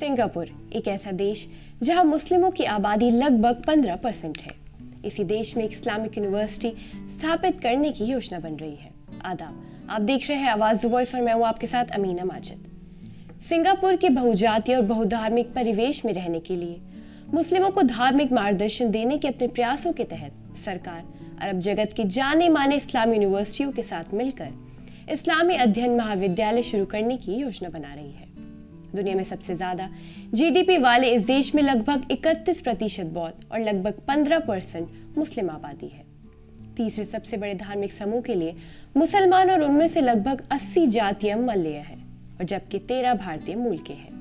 Singapore, एक ऐसा देश जहाँ मुस्लिमों की आबादी लगभग 15 परसेंट है। इसी देश में इस्लामिक यूनिवर्सिटी स्थापित करने की योजना बन रही है। आदाब, आप देख रहे हैं आवाज़ वॉइस और मैं हूँ आपके साथ अमीना माजिद। सिंगापुर के बहुजातीय और बहुधार्मिक परिवेश में रहने के लिए मुस्लिमों को धार्मिक मार्गदर्शन देने के अपने प्रयासों के तहत सरकार, अरब जगत के जाने माने इस्लामी यूनिवर्सिटियों के साथ मिलकर इस्लामी अध्ययन महाविद्यालय शुरू करने की योजना बना रही है। दुनिया में सबसे ज़्यादा। जीडीपी वाले इस देश में लगभग 31 प्रतिशत बौद्ध और लगभग 15 परसेंट मुस्लिम आबादी है। तीसरे सबसे बड़े धार्मिक समूह के लिए मुसलमान और उनमें से लगभग 80 जातीय मल्लिय हैं और जबकि 13 भारतीय मूल के हैं।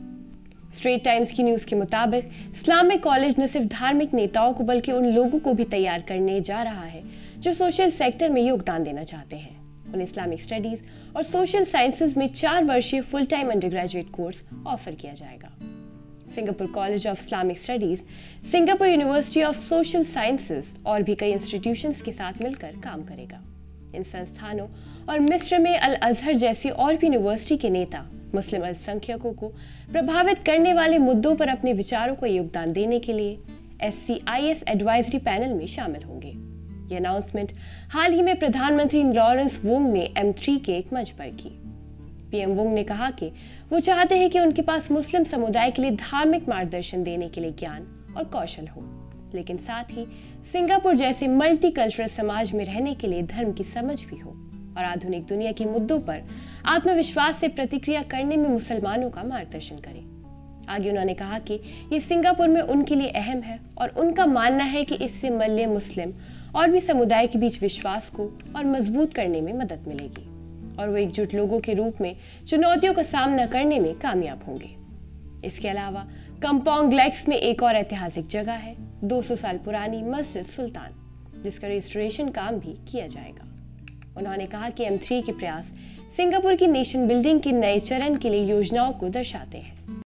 स्ट्रेट टाइम्स की न्यूज़ के मुताबिक इस्लामिक कॉलेज न सिर्फ़ धार्मिक नेताओं को, बल्कि उन लोगों को भी तैयार करने जा रहा है, जो सोशल सेक्टर में योगदान देना चाहते हैं। उन इस्लामिक स्टडीज़ और सोशल साइंसेज में चार वर्षीय full time undergraduate course offer किया जाएगा। Singapore college of Islamic studies Singapore university of social sciences और भी कई इंस्टीट्यूशंस के साथ मिलकर काम करेगा। इन संस्थानों और मिस्र में अल अजहर जैसी और भी यूनिवर्सिटी के नेता मुस्लिम अल्पसंख्यकों को प्रभावित करने वाले मुद्दों पर अपने विचारों को योगदान देने के लिए S C I S advisory panel में शामिल होंगे। ये अनाउंसमेंट हाल ही में प्रधानमंत्री लॉरेंस वोंग ने एम थ्री के एक मंच पर की। पीएम वोंग ने कहा कि वो चाहते हैं कि उनके पास मुस्लिम समुदाय के लिए धार्मिक मार्गदर्शन देने के लिए ज्ञान और कौशल हो। लेकिन साथ ही सिंगापुर जैसे मल्टी कल्चरल समाज में रहने के लिए धर्म की समझ भी हो और आधुनिक दुनिया के मुद्दों पर आत्मविश्वास से प्रतिक्रिया करने में मुसलमानों का मार्गदर्शन करें। आगे उन्होंने कहा कि ये सिंगापुर में उनके लिए अहम है और उनका मानना है कि इससे मल्य मुस्लिम और भी समुदाय के बीच विश्वास को और मज़बूत करने में मदद मिलेगी और वो एकजुट लोगों के रूप में चुनौतियों का सामना करने में कामयाब होंगे। इसके अलावा कंपाउंड ग्लैक्स में एक और ऐतिहासिक जगह है 200 साल पुरानी मस्जिद सुल्तान, जिसका रजिस्ट्रेशन काम भी किया जाएगा। उन्होंने कहा कि एम के प्रयास सिंगापुर की नेशन बिल्डिंग के नए चरण के लिए योजनाओं को दर्शाते हैं।